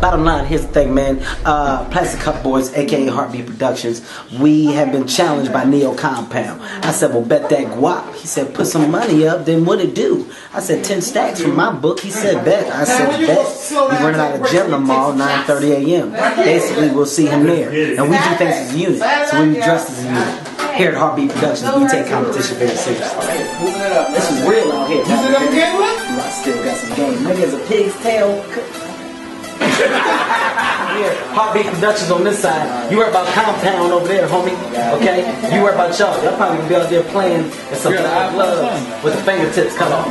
bottom line, here's the thing, man. Uh, Plastic Cup Boys, aka HartBeat Productions, we have been challenged by Ne-Yo Compound. I said, well, bet that guap. He said, put some money up, then what it do? I said, 10 stacks from my book. He said, bet. I said, bet. We're running out of Gem tomorrow, 9.30 a.m. Basically, we'll see him there. And we do things as a unit, so we be dressed as a unit. Here at HartBeat Productions, we take competition very seriously. This is real out here. You still got the game? I still got some game. Maybe it's a pig's tail. HartBeat Productions on this side. You worry about Compound over there, homie. Okay? You worry about y'all. Y'all probably gonna be out there playing in some black gloves with the fingertips cut off.